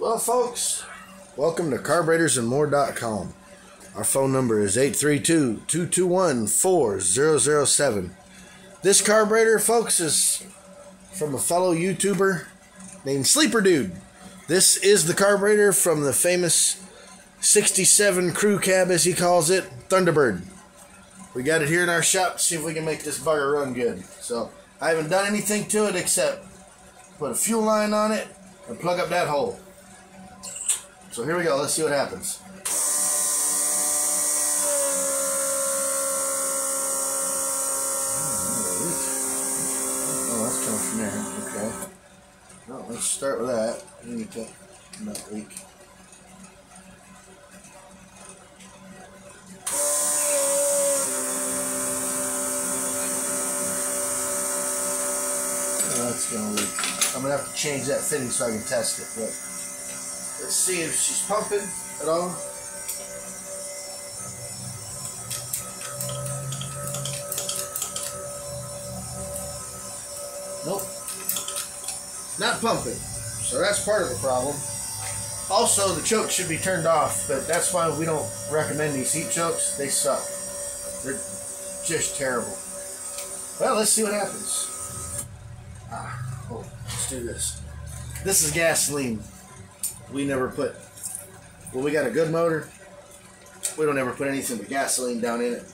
Well, folks, welcome to carburetorsandmore.com. Our phone number is 832 221 4007. This carburetor, folks, is from a fellow YouTuber named Sleeper Dude. This is the carburetor from the famous 67 crew cab, as he calls it, Thunderbird. We got it here in our shop. To see if we can make this bugger run good. So I haven't done anything to it except put a fuel line on it and plug up that hole. So here we go. Let's see what happens. Oh, that's coming from there. Okay. Well, let's start with that. We need to not leak. Oh, that's gonna leak. I'm gonna have to change that fitting so I can test it. But let's see if she's pumping at all. Nope. Not pumping. So that's part of the problem. Also, the choke should be turned off, but that's why we don't recommend these heat chokes. They suck. They're just terrible. Well, let's see what happens. Ah, oh, let's do this. This is gasoline. We never put. Well, we got a good motor. We don't ever put anything but gasoline down in it.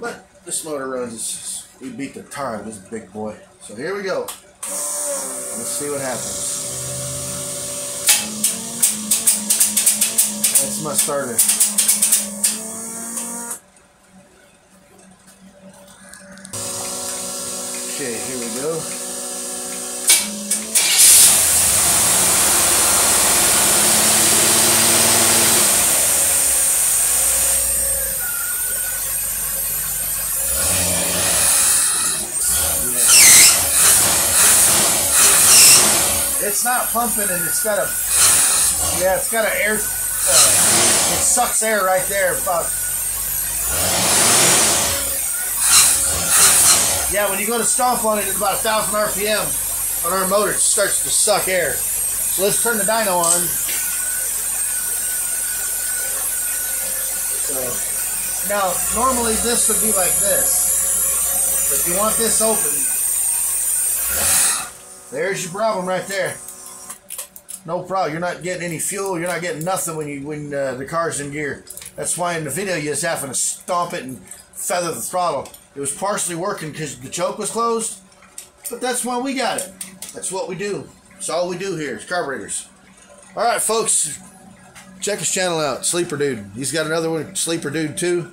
But this motor runs. We beat the tar out of this big boy. So here we go. Let's see what happens. That's my starter. Okay, here we go. It's not pumping and it's got a yeah, it's got an air. Uh, it sucks air right there. About yeah, when you go to stomp on it at about a thousand RPM on our motor, it starts to suck air. So let's turn the dyno on. So now normally this would be like this, but if you want this open, there's your problem right there. No problem. You're not getting any fuel. You're not getting nothing when you when uh, the car's in gear. That's why in the video you're just having to stomp it and feather the throttle. It was partially working because the choke was closed, but that's why we got it. That's what we do. That's all we do here is carburetors. All right, folks. Check his channel out, Sleeper Dude. He's got another one, Sleeper Dude too.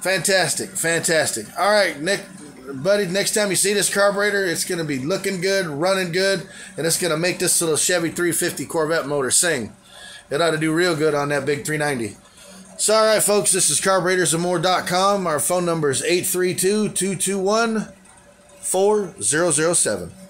Fantastic, fantastic. All right, Nick buddy, next time you see this carburetor, it's going to be looking good, running good, and it's going to make this little Chevy 350 Corvette motor sing. It ought to do real good on that big 390. So, all right, folks, this is carburetorsandmore.com. Our phone number is 832 221 4007.